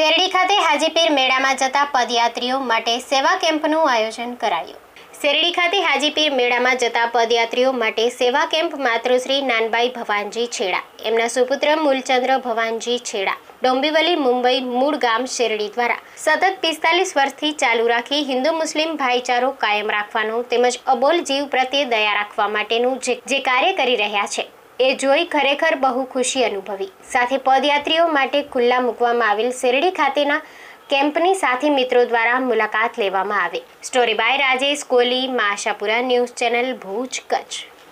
શેરડી ખાતે હાજીપીર મેળામાં જતા પદયાત્રીઓ માટે સેવા કેમ્પનું આયોજન કરાયું. શેરડી ખાતે હાજીપીર મેળામાં જતા પદયાત્રીઓ માટે સેવા કેમ્પ માતૃશ્રી નાનબાઈ ભવાનજી છેડા, એમના સુપુત્ર મૂલચંદ્ર ભવાનજી છેડા, ડોંબીવલી મુંબઈ મૂળ ગામ શેરડી દ્વારા સતત પિસ્તાલીસ વર્ષથી ચાલુ રાખી હિન્દુ મુસ્લિમ ભાઈચારો કાયમ રાખવાનું તેમજ અબોલ જીવ પ્રત્યે દયા રાખવા માટેનું જે કાર્ય કરી રહ્યા છે. એ જોઈ ખરેખર બહુ ખુશી અનુભવી. સાથે પદયાત્રીઓ માટે ખુલ્લા મૂકવામાં આવેલ શેરડી ખાતેના કેમ્પની સાથી મિત્રો દ્વારા મુલાકાત લેવામાં આવે. સ્ટોરી બાય રાજેશ કોહલી મા ન્યૂઝ ચેનલ ભુજ કચ્છ.